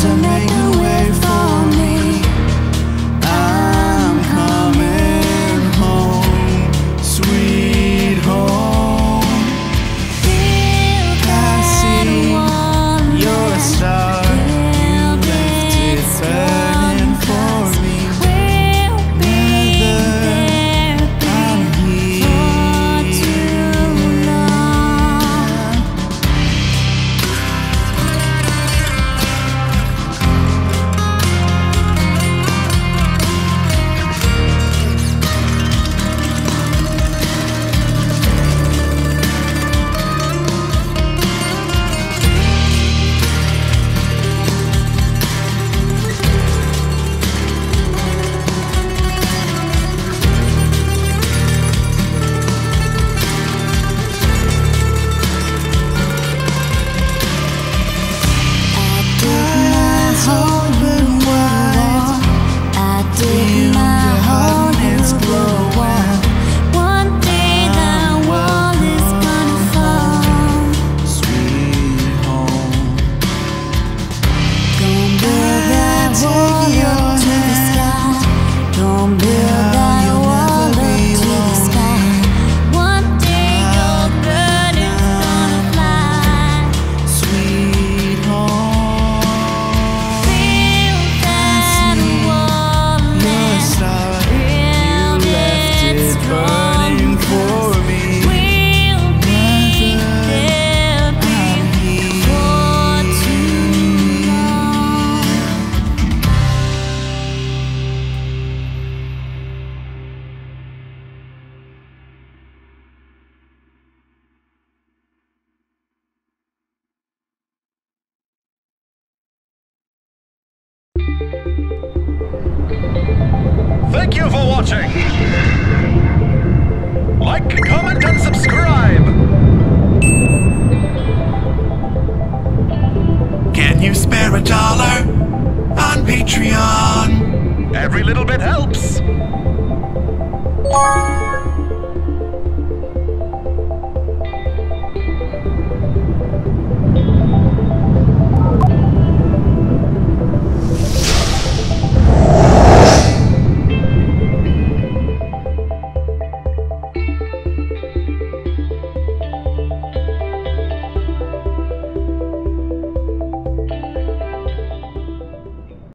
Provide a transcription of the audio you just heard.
to make Thank you for watching. Like, comment, and subscribe. Can you spare a dollar on Patreon? Every little bit helps.